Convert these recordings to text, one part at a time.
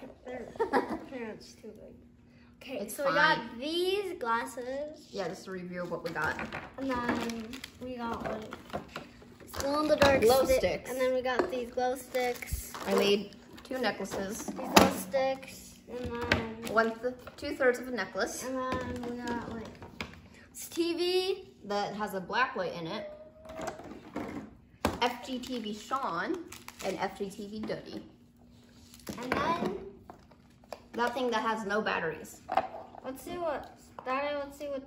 Okay, It's so we got these glasses, Yeah, just a review of what we got. and then we got like glow in the dark Glow sti- sticks. and then we got these glow sticks, I made two necklaces. these glow sticks, and then One, th- two thirds of a necklace and then we got like this TV, that has a black light in it. FGTeeV Shawn and FGTeeV Duddy. And then That thing that has no batteries. let's see what Daddy. Let's see what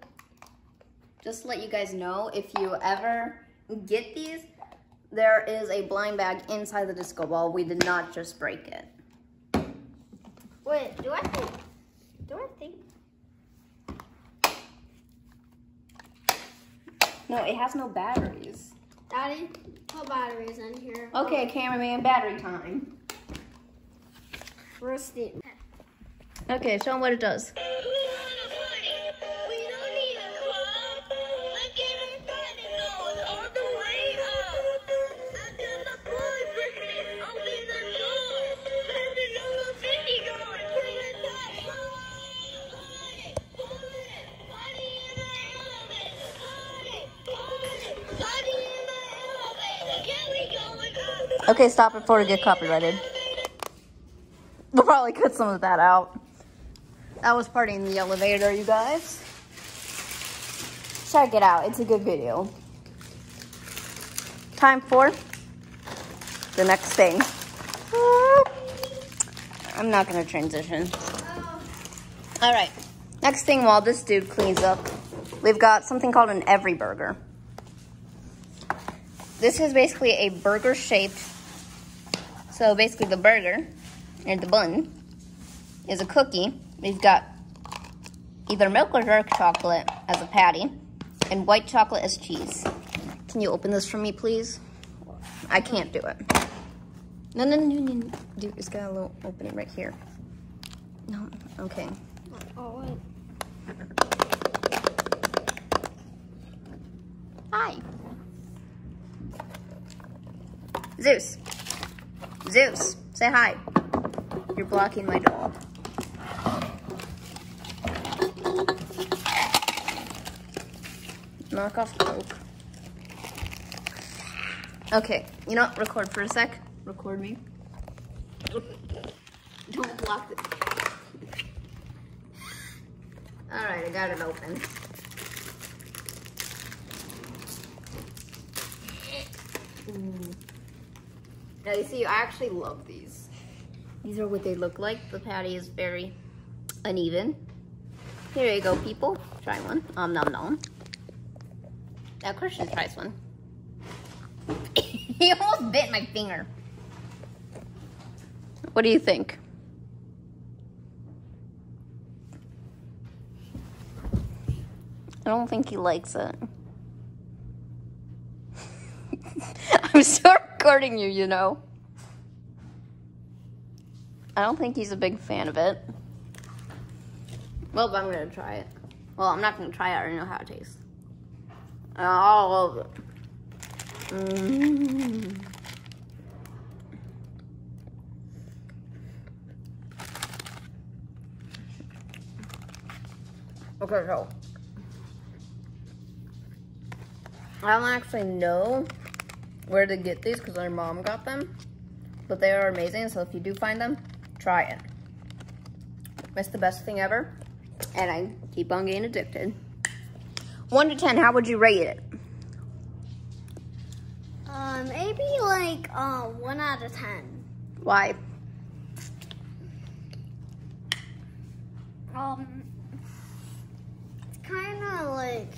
Just to let you guys know, if you ever get these, there is a blind bag inside the disco ball. We did not just break it. Wait, do I think? Do I think? No, it has no batteries. Daddy, put batteries in here. Okay, cameraman, battery time. First thing. Okay, show them what it does. Okay, stop it before we get copyrighted. We'll probably cut some of that out. That was party in the elevator, you guys. Check it out. It's a good video. Time for the next thing. I'm not going to transition. All right. Next thing while this dude cleans up, we've got something called an Every Burger. This is basically a burger shaped. So basically the burger and the bun is a cookie. We've got either milk or dark chocolate as a patty and white chocolate as cheese. Can you open this for me, please? I can't do it. No, no, no, no, no. Dude, it's got a little opening right here. No, okay. Oh wait. Hi. Zeus. Zeus, say hi. You're blocking my dog. Knock off Coke. Okay, you know, what? record for a sec. Record me. Don't block it. Alright, I got it open. Ooh. Now you see, I actually love these. These are what they look like. The patty is very uneven. Here you go, people. Try one. Um, nom nom. Now Christian tries one. he almost bit my finger. What do you think? I don't think he likes it. I'm still recording you, you know. I don't think he's a big fan of it. Well, but I'm gonna try it. Well, I'm not gonna try it. I already know how it tastes. Of it. Mm. Okay, so I don't actually know where to get these because our mom got them, but they are amazing. So if you do find them, try it. It's the best thing ever, and I keep on getting addicted. One to ten, how would you rate it? Um, maybe like uh, one out of ten. Why? Um, it's kind of like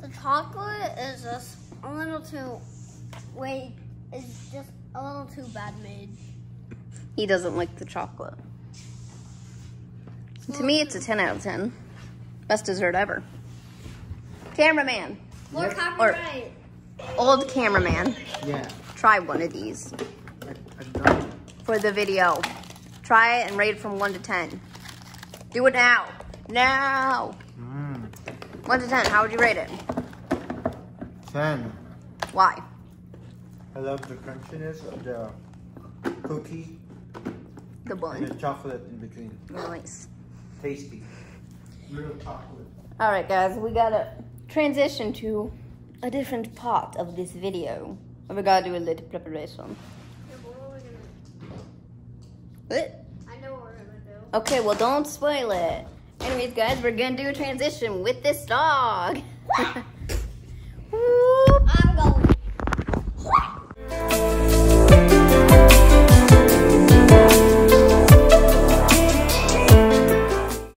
the chocolate is just a little too. Wait, it's just a little too bad made. He doesn't like the chocolate. To me, it's a 10 out of 10. Best dessert ever. Cameraman, More Yep. copyright. old cameraman, Yeah. try one of these I, I don't. for the video. Try it and rate it from 1 to 10. Do it now. Now. Mm. 1 to 10, how would you rate it? Ten. Why? I love the crunchiness of the cookie The and bun. the chocolate in between. Nice. tasty. Real chocolate. All right, guys, we gotta transition to a different part of this video. We gotta do a little preparation. Yeah, but what are we gonna? What? I know what we're gonna do. Okay, well, don't spoil it. Anyways, guys, we're gonna do a transition with this dog.